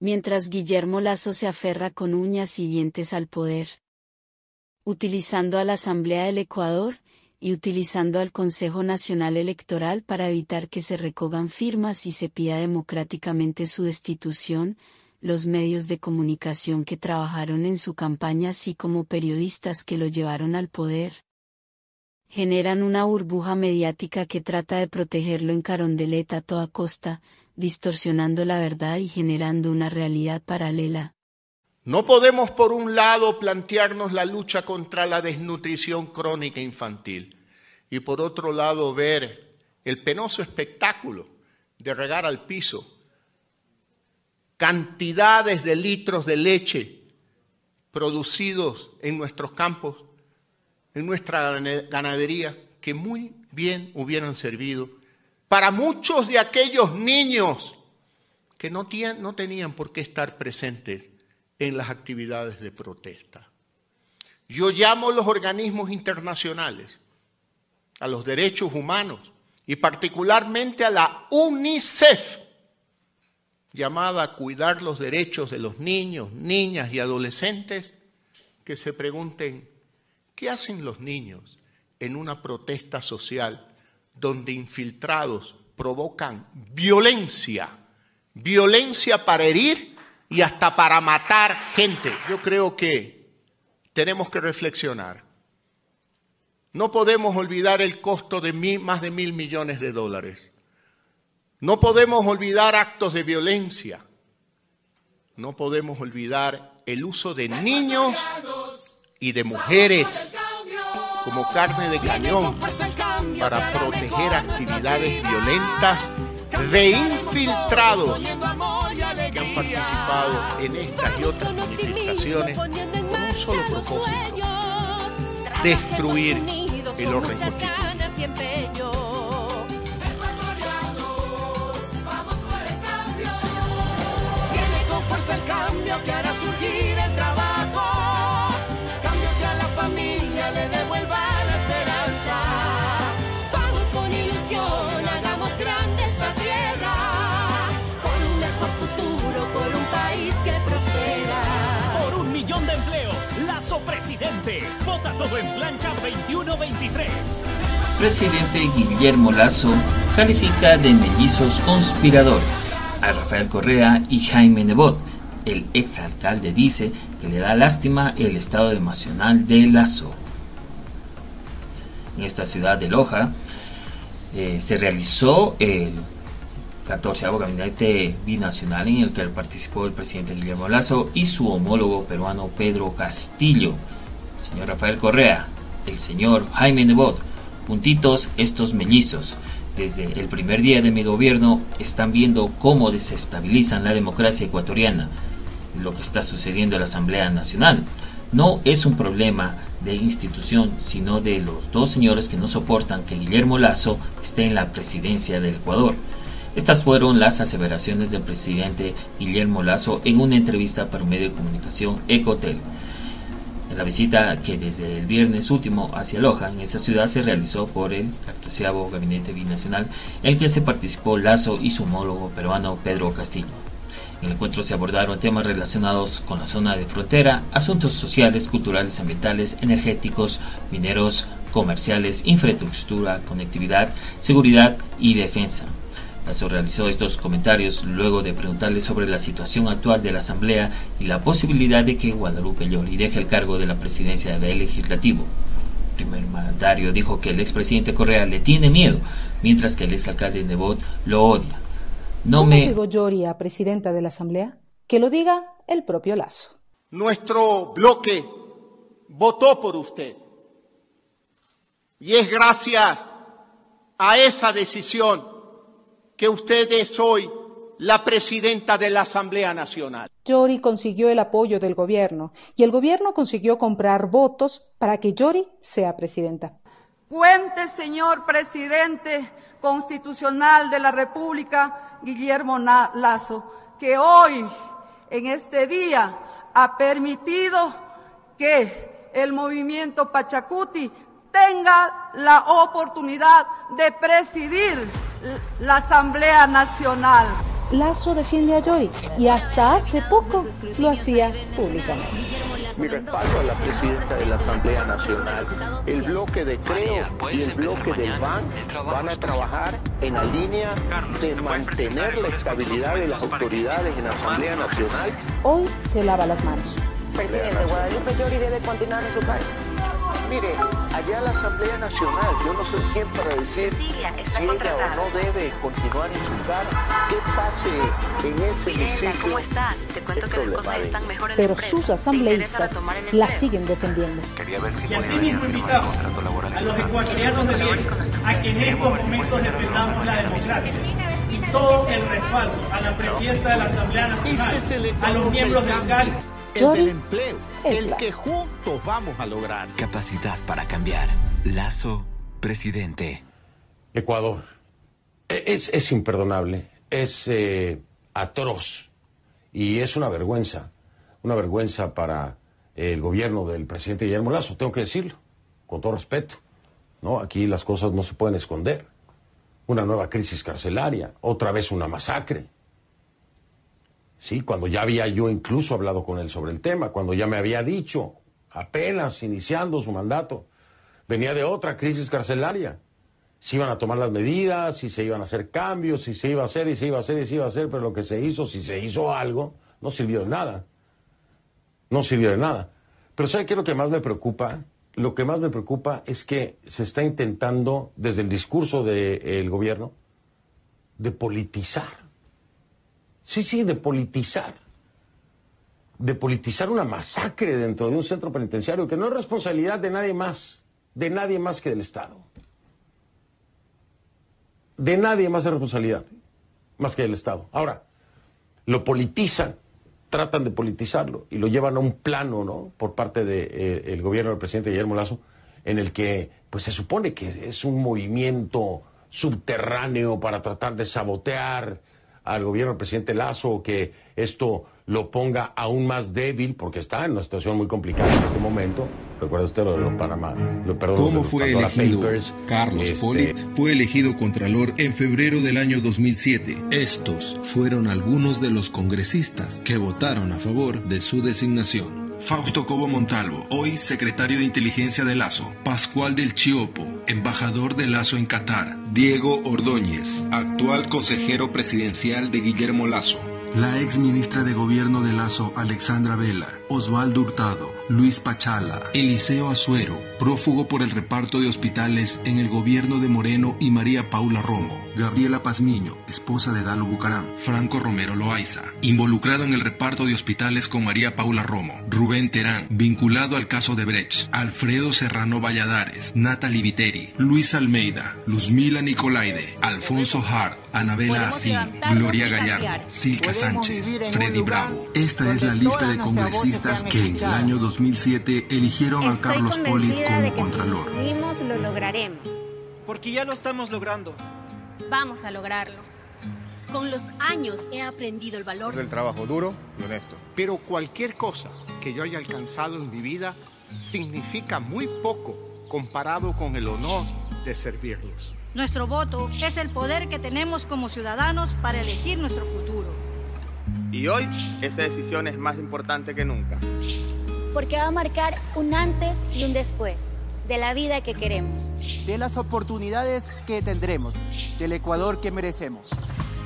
Mientras Guillermo Lazo se aferra con uñas y dientes al poder. Utilizando a la Asamblea del Ecuador, y utilizando al Consejo Nacional Electoral para evitar que se recogan firmas y se pida democráticamente su destitución, los medios de comunicación que trabajaron en su campaña así como periodistas que lo llevaron al poder. Generan una burbuja mediática que trata de protegerlo en Carondelet a toda costa, distorsionando la verdad y generando una realidad paralela. No podemos, por un lado, plantearnos la lucha contra la desnutrición crónica infantil y, por otro lado, ver el penoso espectáculo de regar al piso cantidades de litros de leche producidos en nuestros campos, en nuestra ganadería, que muy bien hubieran servido para muchos de aquellos niños que no, tenían por qué estar presentes en las actividades de protesta. Yo llamo a los organismos internacionales, a los derechos humanos y particularmente a la UNICEF, llamada a cuidar los derechos de los niños, niñas y adolescentes, que se pregunten, ¿qué hacen los niños en una protesta social donde infiltrados provocan violencia, violencia para herir y hasta para matar gente. Yo creo que tenemos que reflexionar. No podemos olvidar el costo de más de mil millones de dólares. No podemos olvidar actos de violencia. No podemos olvidar el uso de niños y de mujeres como carne de cañón para proteger actividades violentas de infiltrados que han participado en estas y otras manifestaciones con un solo propósito, destruir el orden constitucional. Todo en plancha 21-23. Presidente Guillermo Lazo califica de mellizos conspiradores a Rafael Correa y Jaime Nebot el exalcalde dice que le da lástima el estado emocional de Lazo. En esta ciudad de Loja eh, se realizó el 14 gabinete binacional en el que participó el presidente Guillermo Lazo y su homólogo peruano Pedro Castillo, señor Rafael Correa, el señor Jaime Nebot, juntitos estos mellizos desde el primer día de mi gobierno están viendo cómo desestabilizan la democracia ecuatoriana, lo que está sucediendo en la Asamblea Nacional. No es un problema de institución, sino de los dos señores que no soportan que Guillermo Lazo esté en la presidencia del Ecuador. Estas fueron las aseveraciones del presidente Guillermo Lazo en una entrevista para un medio de comunicación Ecotel. La visita que desde el viernes último hacia Loja, en esa ciudad, se realizó por el 14 Gabinete Binacional, en el que se participó Lazo y su homólogo peruano Pedro Castillo. En el encuentro se abordaron temas relacionados con la zona de frontera, asuntos sociales, culturales, ambientales, energéticos, mineros, comerciales, infraestructura, conectividad, seguridad y defensa. Lazo realizó estos comentarios luego de preguntarle sobre la situación actual de la Asamblea y la posibilidad de que Guadalupe Llori deje el cargo de la presidencia del Legislativo. El primer mandatario dijo que el expresidente Correa le tiene miedo, mientras que el exalcalde Nebot lo odia. No ¿Cómo me... llegó Yori a presidenta de la Asamblea? Que lo diga el propio Lazo. Nuestro bloque votó por usted. Y es gracias a esa decisión que usted es hoy la presidenta de la Asamblea Nacional. Yori consiguió el apoyo del gobierno y el gobierno consiguió comprar votos para que Yori sea presidenta. Cuente, señor presidente constitucional de la República, Guillermo Lazo, que hoy, en este día, ha permitido que el movimiento Pachacuti tenga la oportunidad de presidir la Asamblea Nacional. Lazo defiende a Yori y hasta hace poco lo hacía públicamente. Mi respaldo a la presidenta de la Asamblea Nacional. El bloque de Creo y el bloque del BAN van a trabajar en la línea de mantener la estabilidad de las autoridades en la Asamblea Nacional. Hoy se lava las manos. Presidente, Guadalupe Llori debe continuar en su cargo. Mire, allá en la Asamblea Nacional, yo no soy quien para decir Cecilia está si ella o no debe continuar en su cargo. ¿Qué pase en ese Mirela, hemiciclo? ¿cómo estás? Te cuento Es que las problema cosas de están ella. mejor en la Pero empresa. sus ¿Te interesa asambleístas la siguen defendiendo. Quería ver si Y así mismo invitamos a los ecuatorianos de bien a que en estos momentos defendamos la democracia y todo el respaldo a la presidenta de la Asamblea Nacional, Este a los miembros del cambio, CAL. El Yori del empleo, es el que juntos vamos a lograr. Capacidad para cambiar. Lazo, presidente. Ecuador. E- Es, es imperdonable, es eh, atroz y es una vergüenza, una vergüenza para el gobierno del presidente Guillermo Lazo, tengo que decirlo, con todo respeto. ¿no? Aquí las cosas no se pueden esconder. Una nueva crisis carcelaria, otra vez una masacre. Sí, cuando ya había yo incluso hablado con él sobre el tema, cuando ya me había dicho, apenas iniciando su mandato, venía de otra crisis carcelaria. Se iban a tomar las medidas, si se iban a hacer cambios, si se iba a hacer y se iba a hacer y se iba a hacer, pero lo que se hizo, si se hizo algo, no sirvió de nada. No sirvió de nada. Pero ¿sabe qué es lo que más me preocupa? Lo que más me preocupa es que se está intentando, desde el discurso del gobierno, de politizar. Sí, sí, de politizar. De politizar una masacre dentro de un centro penitenciario que no es responsabilidad de nadie más, de nadie más que del Estado. De nadie más es responsabilidad, más que del Estado. Ahora, lo politizan, tratan de politizarlo y lo llevan a un plano, ¿no? Por parte del gobierno del presidente Guillermo Lazo, en el que, pues se supone que es un movimiento subterráneo para tratar de sabotear al gobierno del presidente Lazo, que esto lo ponga aún más débil, porque está en una situación muy complicada en este momento. Recuerda usted lo de los Panamá, lo, perdón, ¿Cómo los fue Pandora elegido Papers, Carlos este, Polit? Fue elegido Contralor en febrero del año 2007. Estos fueron algunos de los congresistas que votaron a favor de su designación. Fausto Cobo Montalvo, hoy secretario de Inteligencia de Lazo. Pascual del Chiopo, embajador de Lazo en Qatar. Diego Ordóñez, actual consejero presidencial de Guillermo Lazo. La ex ministra de Gobierno de Lazo, Alexandra Vela, Osvaldo Hurtado, Luis Pachala, Eliseo Azuero, prófugo por el reparto de hospitales en el gobierno de Moreno y María Paula Romo, Gabriela Pazmiño, esposa de Dalo Bucaram, Franco Romero Loaiza, involucrado en el reparto de hospitales con María Paula Romo, Rubén Terán, vinculado al caso de Brecht, Alfredo Serrano Valladares, Natalie Viteri, Luis Almeida, Luzmila Nicolaide, Alfonso Hart, Anabela Acín, Gloria Gallardo, Silka Sánchez, Freddy Bravo. Esta es la lista de congresistas que en el año 2007 eligieron a Carlos Polit como Contralor. Mismos lo lograremos. Porque ya lo estamos logrando. Vamos a lograrlo. Con los años he aprendido el valor del trabajo duro y honesto. Pero cualquier cosa que yo haya alcanzado en mi vida significa muy poco comparado con el honor de servirlos. Nuestro voto es el poder que tenemos como ciudadanos para elegir nuestro futuro. Y hoy esa decisión es más importante que nunca. Porque va a marcar un antes y un después de la vida que queremos. de las oportunidades que tendremos, del Ecuador que merecemos.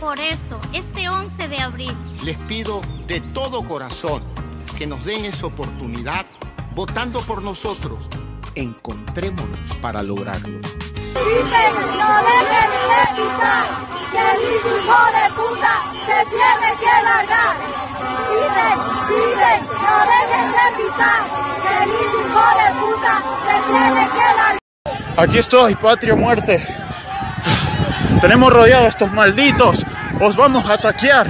Por eso, este 11 de abril, Les pido de todo corazón que nos den esa oportunidad votando por nosotros. Encontrémonos para lograrlo. Dicen, no dejen de quitar, que el hijo de puta se tiene que largar. Aquí estoy, patria muerte. Tenemos rodeados a estos malditos. Os vamos a saquear.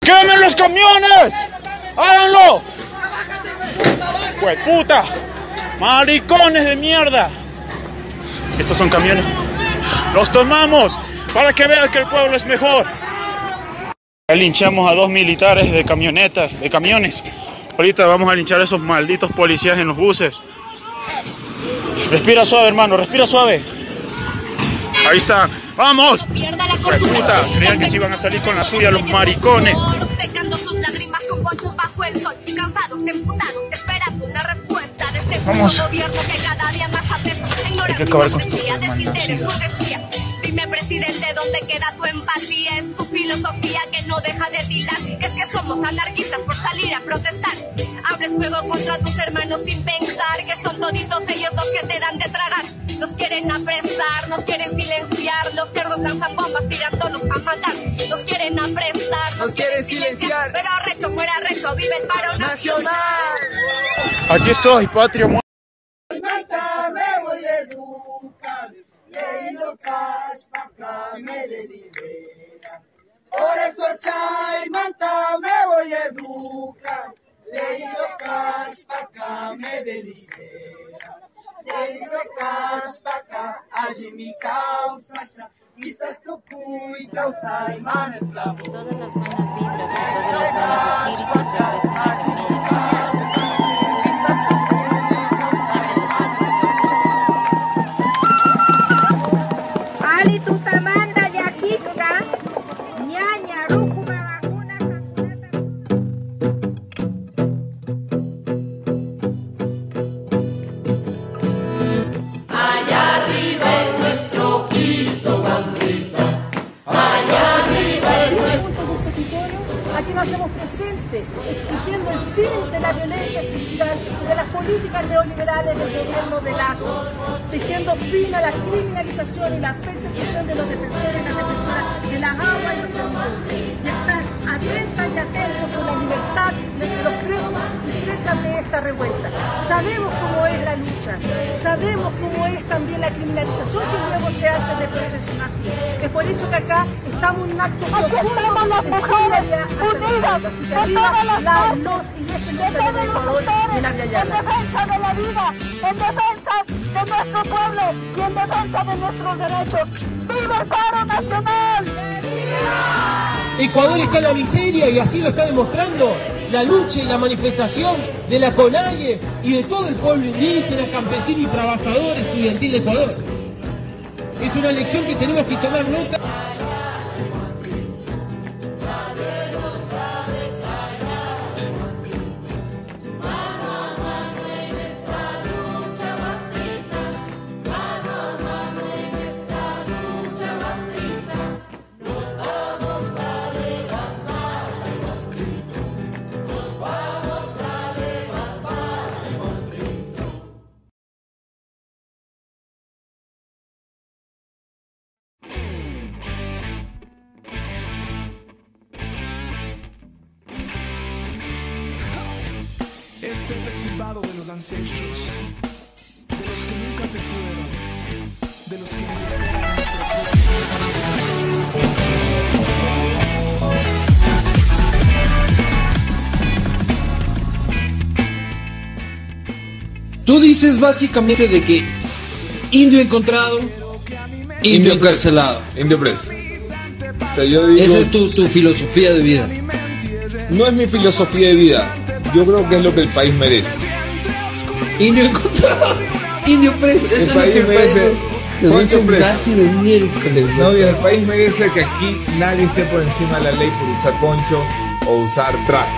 ¡Quemen los camiones! ¡Háganlo! Pues puta. Maricones de mierda. Estos son camiones. Los tomamos para que vean que el pueblo es mejor. Ya linchamos a dos militares de camionetas, de camiones. Ahorita vamos a linchar a esos malditos policías en los buses. Respira suave, hermano, respira suave. Ahí está. ¡Vamos! Puta, creían que se iban a salir con la suya los maricones. Este Vamos. Hay que acabar con esto, hermano. Dime, presidente, ¿dónde queda tu empatía? Es tu filosofía que no deja de tilar. Es que somos anarquistas por salir a protestar. Abres fuego contra tus hermanos sin pensar que son toditos ellos los que te dan de tragar. Nos quieren apresar, nos quieren silenciar. Los cerdos lanzan bombas tirándonos a matar. Nos quieren apresar, nos, quieren silenciar. Pero arrecho, muera arrecho, vive el paro nacional. Aquí estoy, patria muerta. me voy a educar, leyendo caspa me delibera. Por eso Chay Manta me voy a educar, leyendo caspa me delibera. Leyendo caspa allí mi causa quizás tu cuy causa y man esclavo. Todas las buenas vibras, todos los buenos espíritus de Lazo, exigiendo fin a la criminalización y la persecución de los defensores y las defensoras de las aguas y los territorios, y estar atentas y atentos con la libertad de los presos y presas de esta revuelta. Sabemos cómo es la lucha, sabemos cómo es también la criminalización que luego se hace de procesos así. Es por eso que acá estamos en un acto Aquí estamos las mujeres unidas, de todas las los y este lucha Ecuador y la en defensa de la vida, en defensa de nuestro pueblo y en defensa de nuestros derechos. ¡Viva el paro nacional! Ecuador está en la miseria y así lo está demostrando la lucha y la manifestación de la CONAIE y de todo el pueblo indígena, campesino y trabajador estudiantil de Ecuador. Es una lección que tenemos que tomar nota. Este es el silbado de los ancestros, de los que nunca se fueron, de los que nos esperan Tú dices básicamente de que indio encontrado, indio encarcelado. Indio preso. O sea, yo digo, Esa es tu, tu filosofía de vida. no es mi filosofía de vida. Yo creo que es lo que el país merece. Indio encontrado, indio preso. Eso El es lo que país el país merece. Poncho hecho un preso. casi de miércoles. No, y el país merece que aquí nadie esté por encima de la ley por usar poncho o usar traje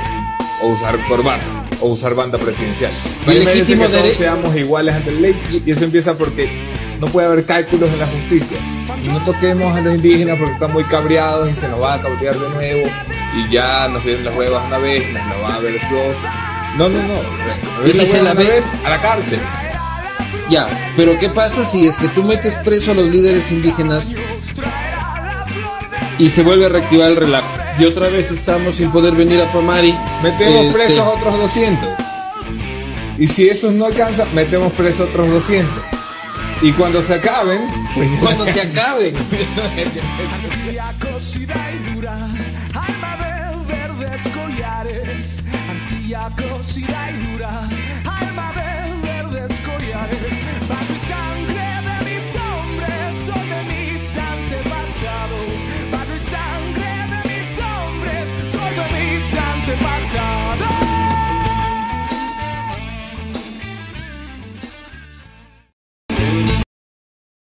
o usar corbata o usar banda presidencial. El país merece legítimo que todos seamos iguales ante la ley y eso empieza porque no puede haber cálculos en la justicia. Y no toquemos a los indígenas porque están muy cabreados y se nos va a cabrear de nuevo y ya nos dieron las huevas una vez, nos la van a ver dos. No, no, no. Y si se la ve a la cárcel. Ya, pero ¿qué pasa si es que tú metes preso a los líderes indígenas y se vuelve a reactivar el relajo? Y otra vez estamos sin poder venir a Pamari. Metemos Este, presos otros 200. Y si esos no alcanzan, metemos presos otros 200. Y cuando se acaben, pues Cuando se acaben. grandes collares, ansía cocida y dura, alma de verdes collares, bajo